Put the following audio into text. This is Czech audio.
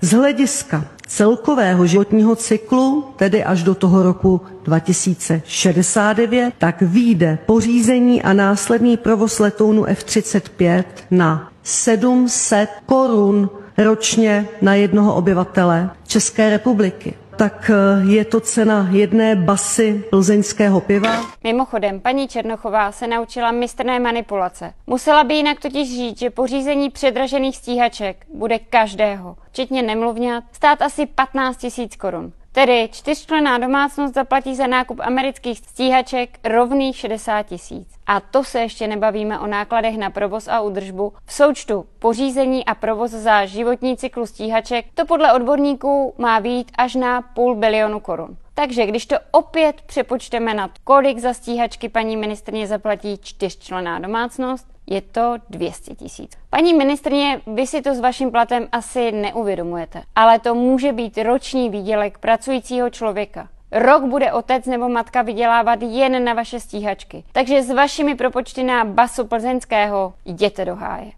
Z hlediska celkového životního cyklu, tedy až do toho roku 2069, tak výjde pořízení a následný provoz letounu F-35 na 700 korun ročně na jednoho obyvatele České republiky tak eh, je to cena jedné basy plzeňského piva. Mimochodem, paní Černochová se naučila mistrné manipulace. Musela by jinak totiž říct, že pořízení předražených stíhaček bude každého, včetně nemluvňat, stát asi 15 000 korun. Tedy čtyřčlená domácnost zaplatí za nákup amerických stíhaček rovných 60 tisíc. A to se ještě nebavíme o nákladech na provoz a údržbu. V součtu pořízení a provoz za životní cyklus stíhaček to podle odborníků má být až na půl bilionu korun. Takže když to opět přepočteme na kolik za stíhačky paní ministrně zaplatí čtyřčlená domácnost, je to 200 tisíc. Paní ministrně, vy si to s vaším platem asi neuvědomujete, ale to může být roční výdělek pracujícího člověka. Rok bude otec nebo matka vydělávat jen na vaše stíhačky. Takže s vašimi propočty na basu plzeňského jděte do háje.